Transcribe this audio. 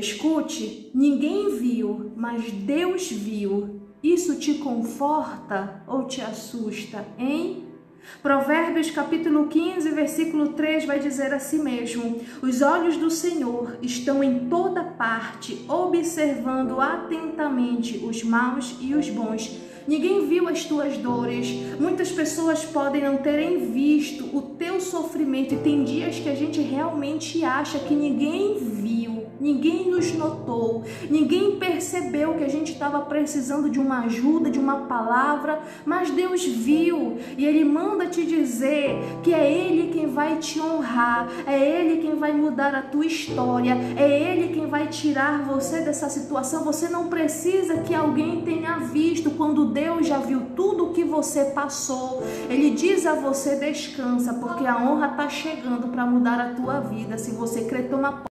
Escute, ninguém viu, mas Deus viu. Isso te conforta ou te assusta, hein? Provérbios capítulo 15, versículo 3 vai dizer assim mesmo: Os olhos do Senhor estão em toda parte, observando atentamente os maus e os bons. Ninguém viu as tuas dores. Muitas pessoas podem não terem visto o teu sofrimento e tem dias que a gente realmente acha que ninguém viu ninguém nos notou, ninguém percebeu que a gente estava precisando de uma ajuda, de uma palavra, mas Deus viu e Ele manda te dizer que é Ele quem vai te honrar, é Ele quem vai mudar a tua história, é Ele quem vai tirar você dessa situação. Você não precisa que alguém tenha visto quando Deus já viu tudo o que você passou. Ele diz a você: descansa, porque a honra está chegando para mudar a tua vida. Se você crer, toma